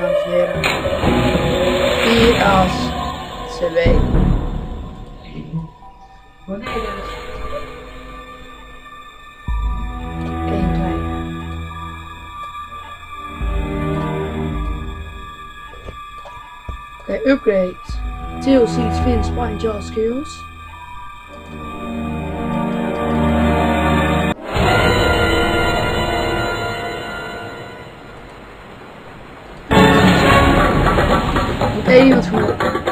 vamos ver. E aos se. Okay, upgrades. DLC Finn's spine jar skills. Moet één iemand voor.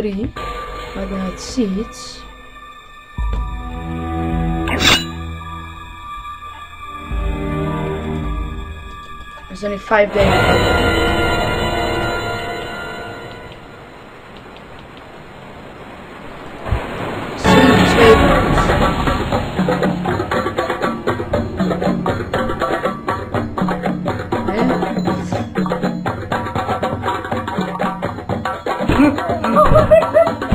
Zijn nog steeds drie. Maar ik ben het Ha ha ha ha!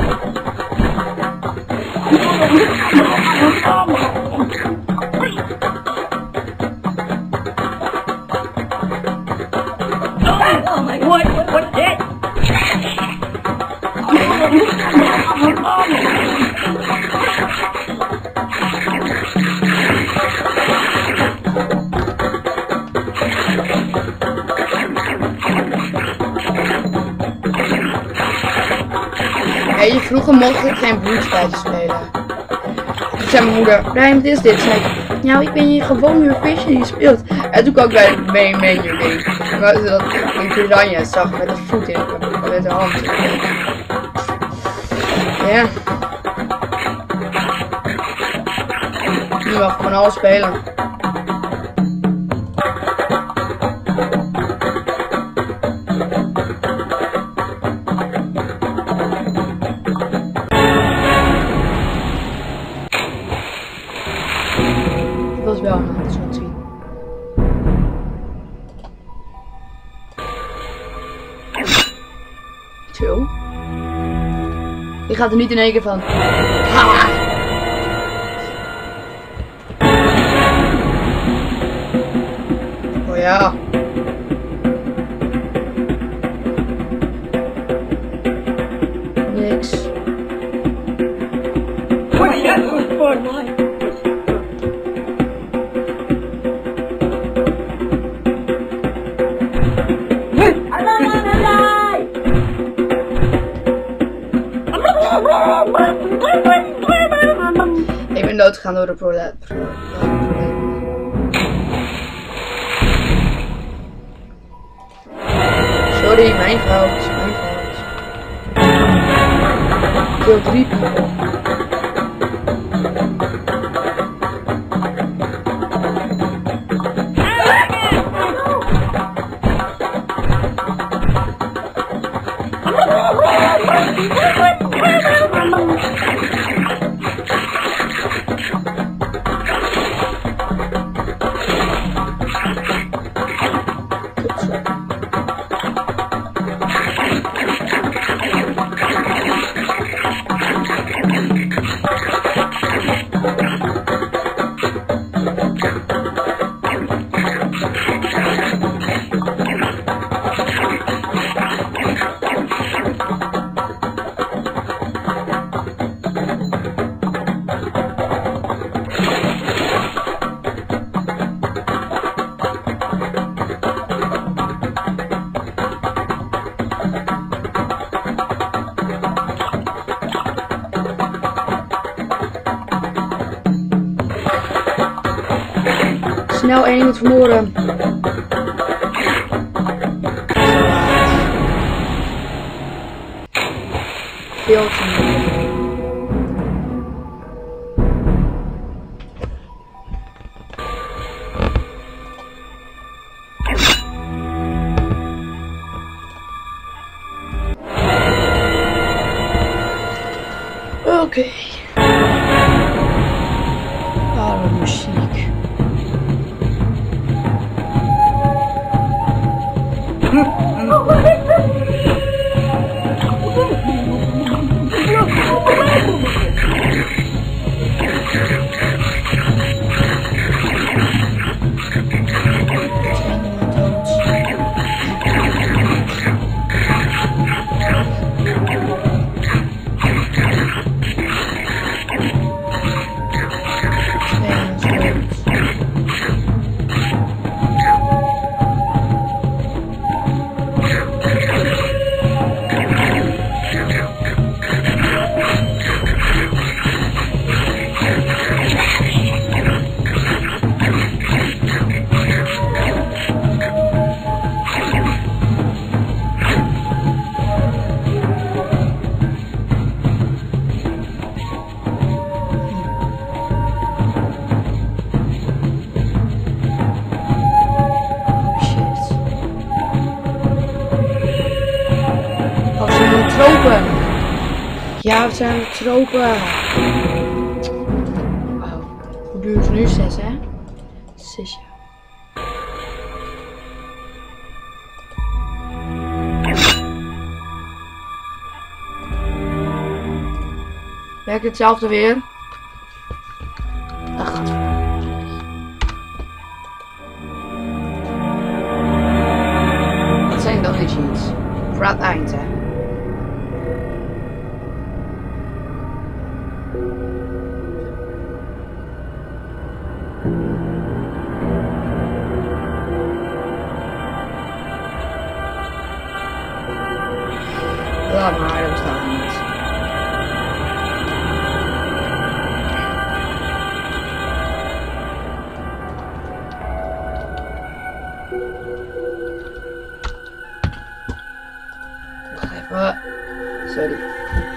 Je, vroeger mocht ik geen bloedspelletje spelen. Toen zei mijn moeder, Brian, wat is dit? Zei ik, nou, ik ben hier gewoon weer visje die speelt. En toen kwam ik bij main menu. Maar dat ik piranha zag met een voet in, met een hand. Ja. Nu mag ik gewoon alles spelen. Je gaat er niet in één keer van. Oh ja. Ik ben doodgegaan door de prole. pro- probleem. Sorry, mijn fout. Mijn fout. Kill drie people. snel één moet vermoorden. 不要紧 tropen? Ja, we zijn we tropen. Oh, hoe duurt het nu? Zes, hè? Zes, ja. Werkt hetzelfde weer? Ach, Wat zijn? Voor aan het eind, hè? have Mario's hands. Whatever. Sorry.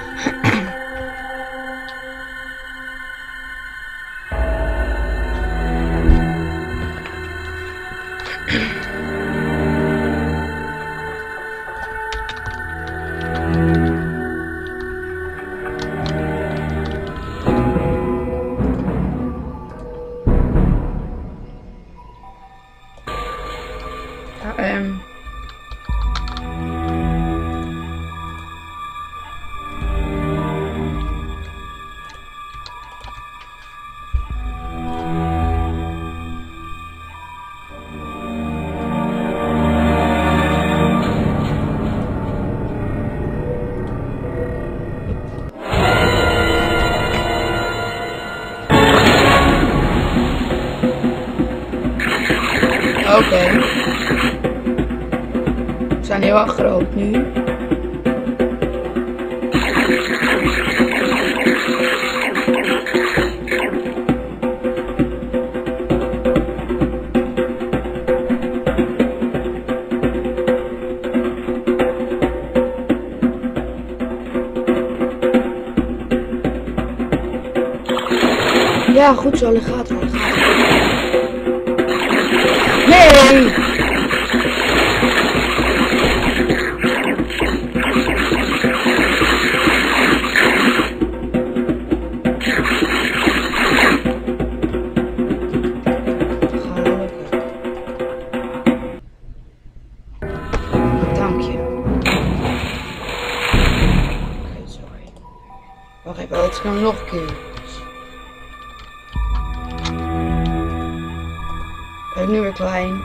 Heel erg groot nu. Ja, goed zo, gaat Nee! Wacht even, het kan nog een keer. Ben nu weer klein.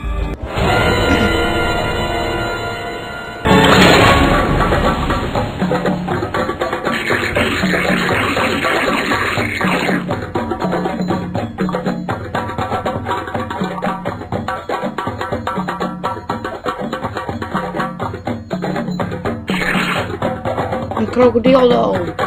Een krokodil